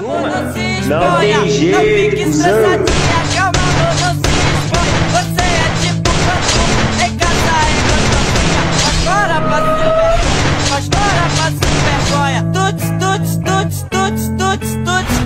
Uma. Não tem jeito. Agora vergonha, tuts, tuts, tuts, tuts, tuts, tuts.